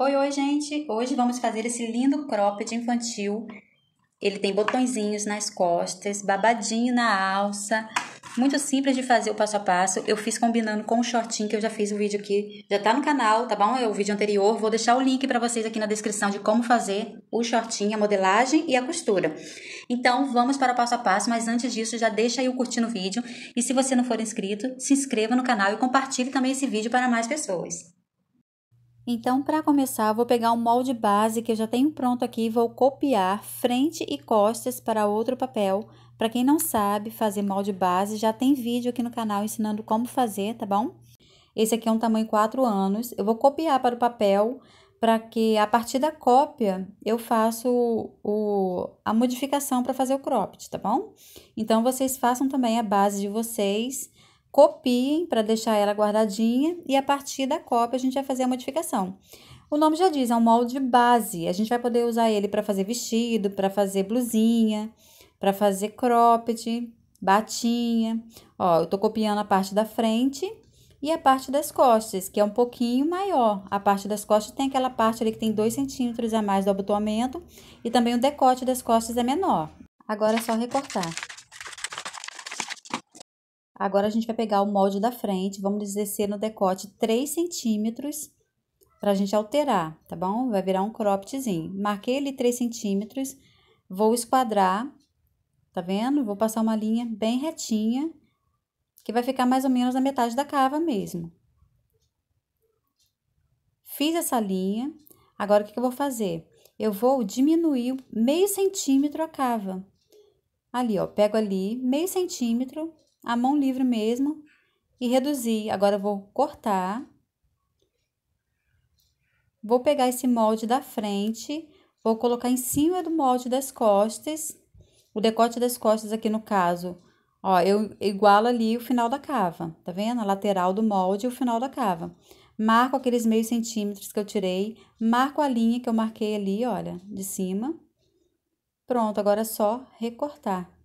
Oi, oi, gente! Hoje vamos fazer esse lindo cropped infantil. Ele tem botõezinhos nas costas, babadinho na alça. Muito simples de fazer o passo a passo. Eu fiz combinando com o shortinho que eu já fiz o vídeo aqui. Já tá no canal, tá bom? É o vídeo anterior. Vou deixar o link para vocês aqui na descrição de como fazer o shortinho, a modelagem e a costura. Então, vamos para o passo a passo, mas antes disso, já deixa aí o curtir no vídeo. E se você não for inscrito, se inscreva no canal e compartilhe também esse vídeo para mais pessoas. Então, para começar, vou pegar um molde base que eu já tenho pronto aqui e vou copiar frente e costas para outro papel. Para quem não sabe fazer molde base, já tem vídeo aqui no canal ensinando como fazer, tá bom? Esse aqui é um tamanho 4 anos. Eu vou copiar para o papel para que a partir da cópia eu faço o, a modificação para fazer o cropped, tá bom? Então, vocês façam também a base de vocês copiem para deixar ela guardadinha e a partir da cópia a gente vai fazer a modificação. O nome já diz, é um molde base. A gente vai poder usar ele para fazer vestido, para fazer blusinha, para fazer cropped, batinha. Ó, eu tô copiando a parte da frente e a parte das costas, que é um pouquinho maior. A parte das costas tem aquela parte ali que tem 2 centímetros a mais do abotoamento e também o decote das costas é menor. Agora é só recortar. Agora, a gente vai pegar o molde da frente, vamos descer no decote 3 centímetros para a gente alterar, tá bom? Vai virar um croppedzinho. Marquei ele 3 centímetros, vou esquadrar, tá vendo? Vou passar uma linha bem retinha, que vai ficar mais ou menos na metade da cava mesmo. Fiz essa linha, agora o que, que eu vou fazer? Eu vou diminuir meio centímetro a cava. Ali, ó, pego ali meio centímetro a mão livre mesmo e reduzir. Agora vou cortar. Vou pegar esse molde da frente, vou colocar em cima do molde das costas. O decote das costas aqui no caso, ó, eu igualo ali o final da cava, tá vendo? A lateral do molde e o final da cava. Marco aqueles meio centímetros que eu tirei, marco a linha que eu marquei ali, olha, de cima. Pronto, agora é só recortar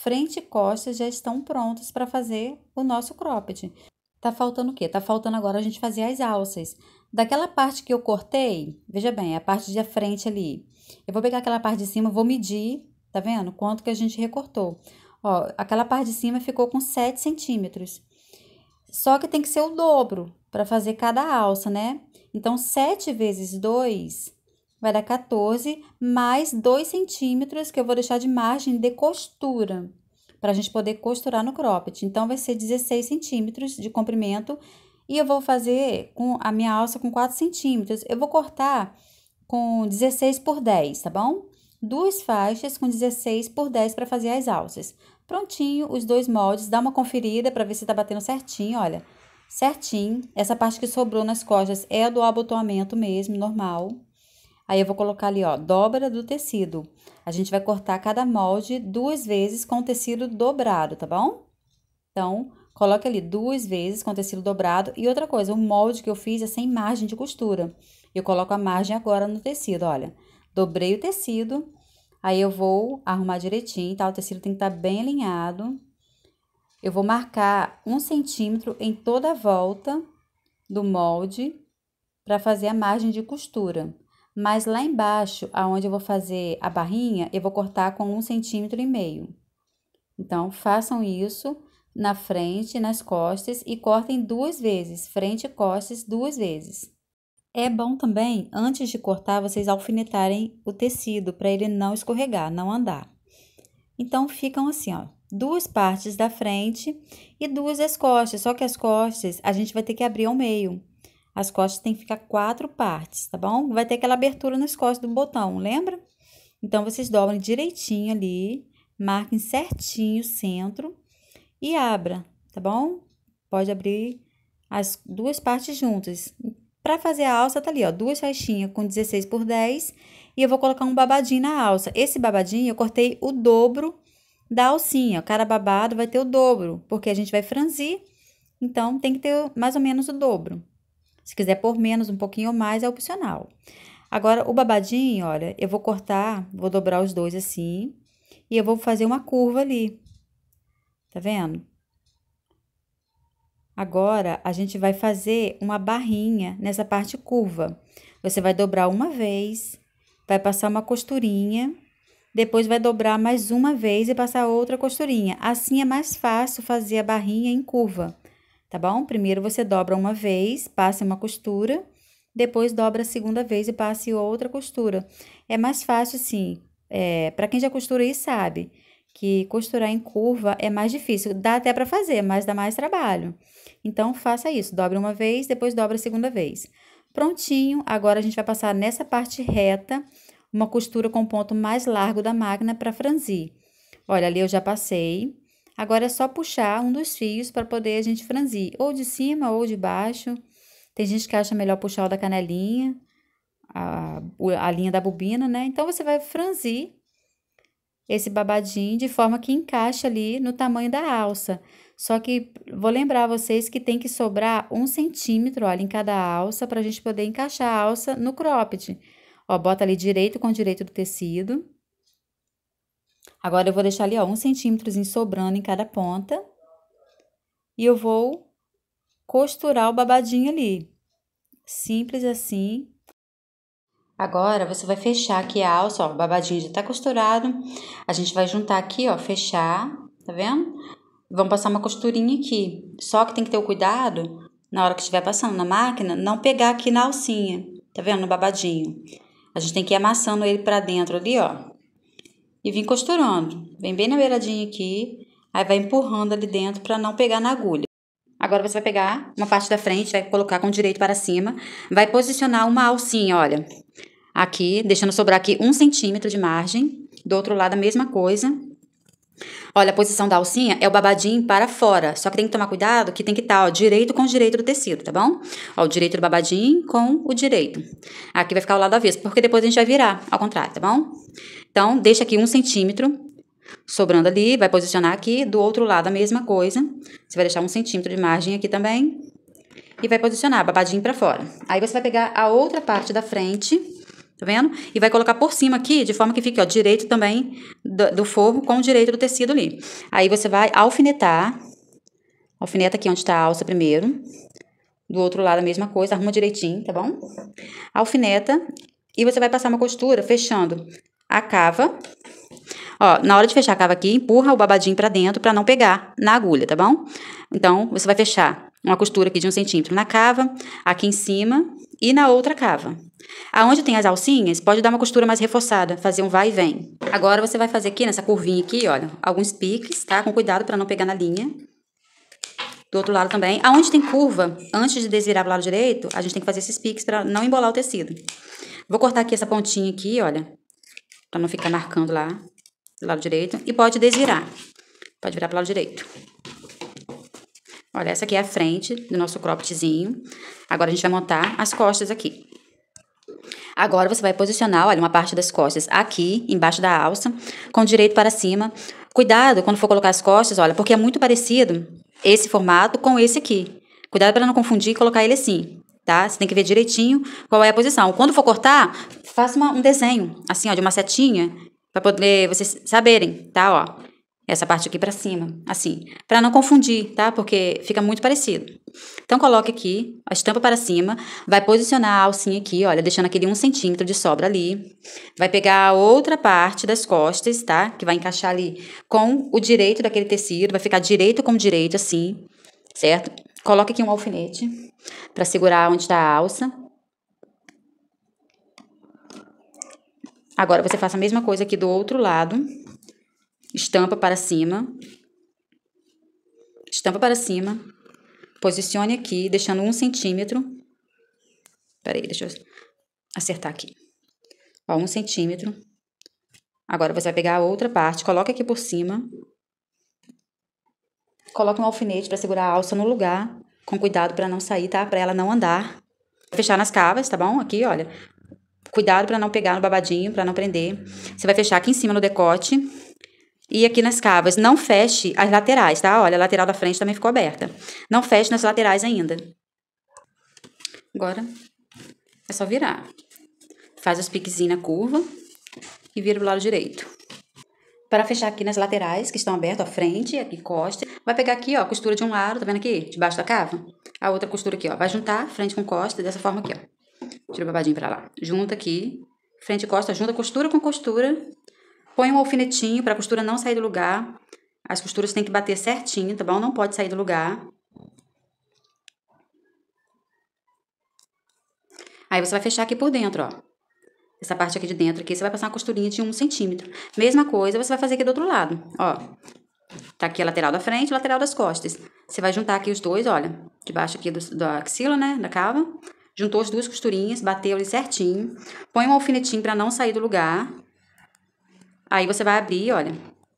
frente e costas já estão prontos para fazer o nosso cropped. Tá faltando o quê? Tá faltando agora a gente fazer as alças. Daquela parte que eu cortei, veja bem, a parte de frente ali. Eu vou pegar aquela parte de cima, vou medir, tá vendo? Quanto que a gente recortou. Ó, aquela parte de cima ficou com 7 centímetros. Só que tem que ser o dobro para fazer cada alça, né? Então, 7 vezes 2 vai dar 14, mais 2 centímetros que eu vou deixar de margem de costura, para a gente poder costurar no cropped. Então, vai ser 16 centímetros de comprimento e eu vou fazer com a minha alça com 4 centímetros. Eu vou cortar com 16 por 10, tá bom? Duas faixas com 16 por 10 para fazer as alças. Prontinho, os dois moldes, dá uma conferida para ver se tá batendo certinho, olha. Certinho, essa parte que sobrou nas costas é do abotoamento mesmo, normal. Aí eu vou colocar ali, ó, dobra do tecido. A gente vai cortar cada molde duas vezes com o tecido dobrado, tá bom? Então, coloque ali duas vezes com o tecido dobrado. E outra coisa, o molde que eu fiz é sem margem de costura. Eu coloco a margem agora no tecido, olha. Dobrei o tecido, aí eu vou arrumar direitinho, tá? O tecido tem que estar tá bem alinhado. Eu vou marcar um centímetro em toda a volta do molde para fazer a margem de costura. Mas lá embaixo, aonde eu vou fazer a barrinha, eu vou cortar com um centímetro e meio. Então, façam isso na frente, nas costas e cortem duas vezes, frente e costas duas vezes. É bom também, antes de cortar, vocês alfinetarem o tecido para ele não escorregar, não andar. Então, ficam assim, ó, duas partes da frente e duas das costas, só que as costas a gente vai ter que abrir ao meio. As costas tem que ficar quatro partes, tá bom? Vai ter aquela abertura nas costas do botão, lembra? Então, vocês dobram direitinho ali, marquem certinho o centro e abra, tá bom? Pode abrir as duas partes juntas. Para fazer a alça, tá ali, ó, duas faixinhas com 16 por 10 e eu vou colocar um babadinho na alça. Esse babadinho eu cortei o dobro da alcinha. Cada babado vai ter o dobro, porque a gente vai franzir, então tem que ter mais ou menos o dobro. Se quiser pôr menos, um pouquinho ou mais, é opcional. Agora, o babadinho, olha, eu vou cortar, vou dobrar os dois assim, e eu vou fazer uma curva ali. Tá vendo? Agora, a gente vai fazer uma barrinha nessa parte curva. Você vai dobrar uma vez, vai passar uma costurinha, depois vai dobrar mais uma vez e passar outra costurinha. Assim é mais fácil fazer a barrinha em curva, tá bom? Primeiro você dobra uma vez, passe uma costura, depois dobra a segunda vez e passe outra costura. É mais fácil assim, é, para quem já costura aí sabe que costurar em curva é mais difícil. Dá até para fazer, mas dá mais trabalho. Então, faça isso. Dobre uma vez, depois dobra a segunda vez. Prontinho, agora a gente vai passar nessa parte reta uma costura com ponto mais largo da máquina para franzir. Olha, ali eu já passei. Agora é só puxar um dos fios para poder a gente franzir, ou de cima ou de baixo. Tem gente que acha melhor puxar o da canelinha, a, a linha da bobina, né? Então, você vai franzir esse babadinho de forma que encaixe ali no tamanho da alça. Só que vou lembrar vocês que tem que sobrar um centímetro, olha, em cada alça, para a gente poder encaixar a alça no cropped. Ó, bota ali direito com direito do tecido. Agora, eu vou deixar ali, ó, um centímetrozinho sobrando em cada ponta. E eu vou costurar o babadinho ali. Simples assim, Agora, você vai fechar aqui a alça, ó, o babadinho já tá costurado. A gente vai juntar aqui, ó, fechar, tá vendo? Vamos passar uma costurinha aqui. Só que tem que ter o cuidado, na hora que estiver passando na máquina, não pegar aqui na alcinha, tá vendo? No babadinho. A gente tem que ir amassando ele pra dentro ali, ó. E vir costurando. Vem bem na beiradinha aqui, aí vai empurrando ali dentro pra não pegar na agulha. Agora você vai pegar uma parte da frente, vai colocar com o direito para cima, vai posicionar uma alcinha, olha, aqui, deixando sobrar aqui um centímetro de margem. Do outro lado a mesma coisa. Olha, a posição da alcinha é o babadinho para fora, só que tem que tomar cuidado que tem que estar, ó, direito com o direito do tecido, tá bom? Ó, o direito do babadinho com o direito. Aqui vai ficar o lado avesso, porque depois a gente vai virar ao contrário, tá bom? Então, deixa aqui um centímetro sobrando ali, vai posicionar aqui, do outro lado a mesma coisa. Você vai deixar um centímetro de margem aqui também. E vai posicionar babadinho para fora. Aí você vai pegar a outra parte da frente, tá vendo? E vai colocar por cima aqui, de forma que fique, ó, direito também do, do forro com o direito do tecido ali. Aí você vai alfinetar, alfineta aqui onde está a alça primeiro. Do outro lado a mesma coisa, arruma direitinho, tá bom? Alfineta e você vai passar uma costura fechando a cava Ó, na hora de fechar a cava aqui, empurra o babadinho para dentro para não pegar na agulha, tá bom? Então, você vai fechar uma costura aqui de um centímetro na cava, aqui em cima e na outra cava. Aonde tem as alcinhas, pode dar uma costura mais reforçada, fazer um vai e vem. Agora, você vai fazer aqui, nessa curvinha aqui, olha, alguns piques, tá? Com cuidado para não pegar na linha. Do outro lado também. Aonde tem curva, antes de desvirar pro lado direito, a gente tem que fazer esses piques para não embolar o tecido. Vou cortar aqui essa pontinha aqui, olha, para não ficar marcando lá do lado direito e pode desvirar. Pode virar para o lado direito. Olha, essa aqui é a frente do nosso croppedzinho. Agora, a gente vai montar as costas aqui. Agora, você vai posicionar, olha, uma parte das costas aqui, embaixo da alça, com direito para cima. Cuidado quando for colocar as costas, olha, porque é muito parecido esse formato com esse aqui. Cuidado para não confundir e colocar ele assim, tá? Você tem que ver direitinho qual é a posição. Quando for cortar, faça uma, um desenho, assim, ó, de uma setinha para poder vocês saberem, tá? Ó, essa parte aqui para cima, assim, para não confundir, tá? Porque fica muito parecido. Então, coloque aqui a estampa para cima, vai posicionar a alcinha aqui, olha, deixando aquele um centímetro de sobra ali. Vai pegar a outra parte das costas, tá? Que vai encaixar ali com o direito daquele tecido, vai ficar direito com direito, assim, certo? Coloque aqui um alfinete para segurar onde está a alça. Agora, você faça a mesma coisa aqui do outro lado. Estampa para cima. Estampa para cima. Posicione aqui, deixando um centímetro. Peraí, deixa eu acertar aqui. Ó, um centímetro. Agora, você vai pegar a outra parte, coloca aqui por cima. Coloque um alfinete para segurar a alça no lugar, com cuidado para não sair, tá? Para ela não andar. Fechar nas cavas, tá bom? Aqui, olha. Cuidado para não pegar no babadinho, para não prender. Você vai fechar aqui em cima no decote. E aqui nas cavas, não feche as laterais, tá? Olha, a lateral da frente também ficou aberta. Não feche nas laterais ainda. Agora, é só virar. Faz os piquezinhos na curva e vira pro lado direito. para fechar aqui nas laterais, que estão abertas, ó, frente, aqui costa. Vai pegar aqui, ó, costura de um lado, tá vendo aqui? Debaixo da cava. A outra costura aqui, ó. Vai juntar frente com costa, dessa forma aqui, ó. Tira o babadinho pra lá. Junta aqui, frente e costa, junta costura com costura. Põe um alfinetinho pra costura não sair do lugar. As costuras tem que bater certinho, tá bom? Não pode sair do lugar. Aí você vai fechar aqui por dentro, ó. Essa parte aqui de dentro aqui, você vai passar uma costurinha de um centímetro. Mesma coisa você vai fazer aqui do outro lado, ó. Tá aqui a lateral da frente e lateral das costas. Você vai juntar aqui os dois, olha. Debaixo aqui do, da axila, né, da cava. Juntou as duas costurinhas, bateu ali certinho. Põe um alfinetinho pra não sair do lugar. Aí você vai abrir, olha,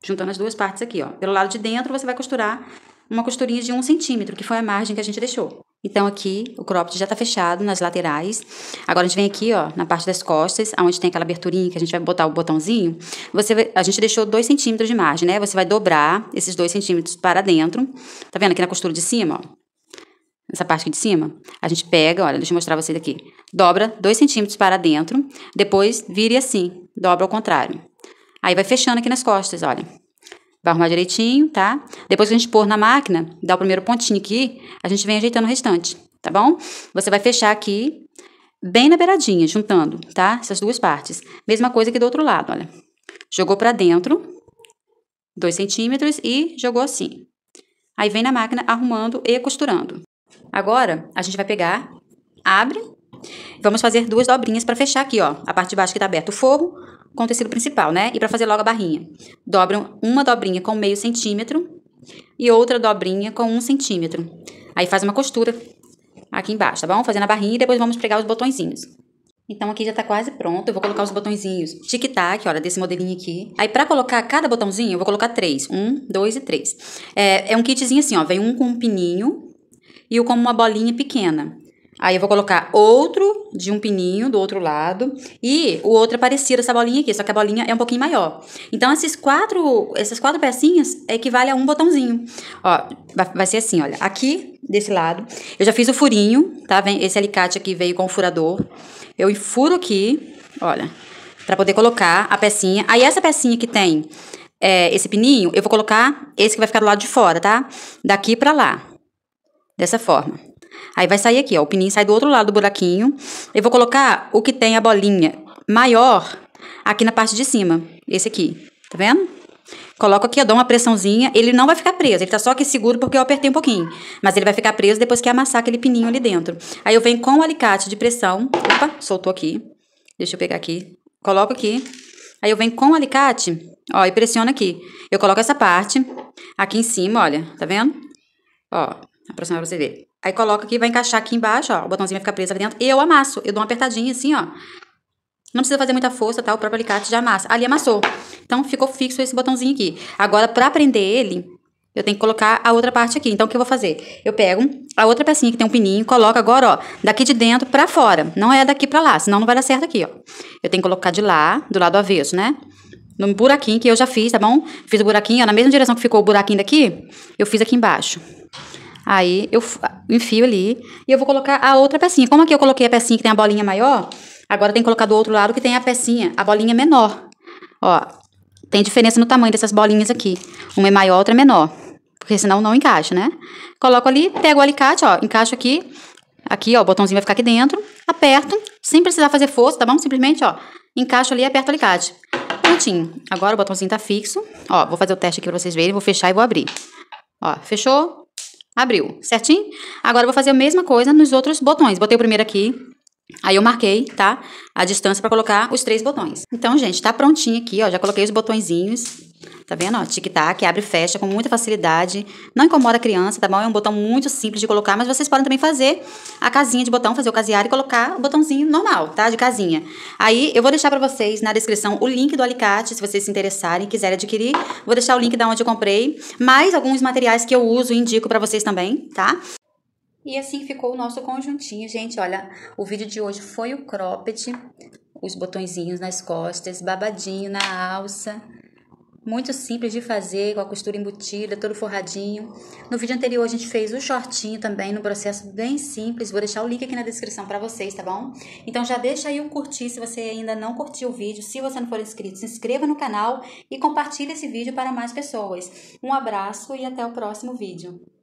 juntando as duas partes aqui, ó. Pelo lado de dentro, você vai costurar uma costurinha de um centímetro, que foi a margem que a gente deixou. Então, aqui, o cropped já tá fechado nas laterais. Agora, a gente vem aqui, ó, na parte das costas, onde tem aquela aberturinha que a gente vai botar o botãozinho. Você a gente deixou dois centímetros de margem, né? Você vai dobrar esses dois centímetros para dentro. Tá vendo aqui na costura de cima, ó? Nessa parte aqui de cima, a gente pega, olha, deixa eu mostrar vocês aqui. Dobra dois centímetros para dentro, depois vire assim, dobra ao contrário. Aí vai fechando aqui nas costas, olha. Vai arrumar direitinho, tá? Depois que a gente pôr na máquina, dá o primeiro pontinho aqui, a gente vem ajeitando o restante, tá bom? Você vai fechar aqui, bem na beiradinha, juntando, tá? Essas duas partes. Mesma coisa que do outro lado, olha. Jogou pra dentro, dois centímetros e jogou assim. Aí vem na máquina arrumando e costurando. Agora, a gente vai pegar, abre, vamos fazer duas dobrinhas para fechar aqui, ó. A parte de baixo que tá aberto o forro, com o tecido principal, né? E para fazer logo a barrinha. Dobram uma dobrinha com meio centímetro e outra dobrinha com um centímetro. Aí faz uma costura aqui embaixo, tá bom? Fazendo a barrinha e depois vamos pregar os botõezinhos. Então aqui já tá quase pronto, eu vou colocar os botõezinhos tic-tac, olha, desse modelinho aqui. Aí pra colocar cada botãozinho, eu vou colocar três. Um, dois e três. É, é um kitzinho assim, ó, vem um com um pininho e o com uma bolinha pequena. Aí eu vou colocar outro de um pininho do outro lado e o outro é parecido essa bolinha aqui, só que a bolinha é um pouquinho maior. Então esses quatro, essas quatro pecinhas equivale a um botãozinho. Ó, vai ser assim, olha, aqui desse lado, eu já fiz o furinho, tá? Vem esse alicate aqui veio com o furador. Eu enfuro aqui, olha, para poder colocar a pecinha. Aí essa pecinha que tem é, esse pininho, eu vou colocar esse que vai ficar do lado de fora, tá? Daqui para lá. Dessa forma. Aí vai sair aqui, ó. O pininho sai do outro lado do buraquinho. Eu vou colocar o que tem a bolinha maior aqui na parte de cima. Esse aqui. Tá vendo? Coloco aqui, eu dou uma pressãozinha. Ele não vai ficar preso. Ele tá só aqui seguro porque eu apertei um pouquinho. Mas ele vai ficar preso depois que amassar aquele pininho ali dentro. Aí eu venho com o alicate de pressão. Opa, soltou aqui. Deixa eu pegar aqui. Coloco aqui. Aí eu venho com o alicate, ó, e pressiono aqui. Eu coloco essa parte aqui em cima, olha. Tá vendo? Ó, aproximar pra você ver. Aí coloca aqui, vai encaixar aqui embaixo, ó. O botãozinho vai ficar preso ali dentro. E eu amasso. Eu dou uma apertadinha assim, ó. Não precisa fazer muita força, tá? O próprio alicate já amassa. Ali amassou. Então, ficou fixo esse botãozinho aqui. Agora, pra prender ele, eu tenho que colocar a outra parte aqui. Então, o que eu vou fazer? Eu pego a outra pecinha que tem um pininho, coloco agora, ó, daqui de dentro pra fora. Não é daqui pra lá, senão não vai dar certo aqui, ó. Eu tenho que colocar de lá, do lado avesso, né? No buraquinho que eu já fiz, tá bom? Fiz o buraquinho, ó, na mesma direção que ficou o buraquinho daqui, eu fiz aqui embaixo. Aí eu enfio ali e eu vou colocar a outra pecinha. Como aqui eu coloquei a pecinha que tem a bolinha maior, agora tem que colocar do outro lado que tem a pecinha, a bolinha menor. Ó, tem diferença no tamanho dessas bolinhas aqui. Uma é maior, outra é menor. Porque senão não encaixa, né? Coloco ali, pego o alicate, ó, encaixo aqui. Aqui, ó, o botãozinho vai ficar aqui dentro. Aperto, sem precisar fazer força, tá bom? Simplesmente, ó, encaixo ali e aperto o alicate. Prontinho. Agora o botãozinho tá fixo. Ó, vou fazer o teste aqui pra vocês verem. Vou fechar e vou abrir. Ó, fechou. Abriu, certinho? Agora eu vou fazer a mesma coisa nos outros botões. Botei o primeiro aqui, aí eu marquei, tá? A distância para colocar os três botões. Então, gente, tá prontinho aqui, ó. Já coloquei os botõezinhos. Tá vendo? Tic-tac, abre e fecha com muita facilidade. Não incomoda a criança, tá bom? É um botão muito simples de colocar, mas vocês podem também fazer a casinha de botão, fazer o caseário e colocar o botãozinho normal, tá? De casinha. Aí, eu vou deixar pra vocês na descrição o link do alicate, se vocês se interessarem, quiserem adquirir. Vou deixar o link da onde eu comprei, mais alguns materiais que eu uso e indico pra vocês também, tá? E assim ficou o nosso conjuntinho, gente. Olha, o vídeo de hoje foi o cropped, os botõezinhos nas costas, babadinho na alça, muito simples de fazer, com a costura embutida, todo forradinho. No vídeo anterior a gente fez o shortinho também, no processo bem simples. Vou deixar o link aqui na descrição para vocês, tá bom? Então já deixa aí um curtir se você ainda não curtiu o vídeo. Se você não for inscrito, se inscreva no canal e compartilhe esse vídeo para mais pessoas. Um abraço e até o próximo vídeo.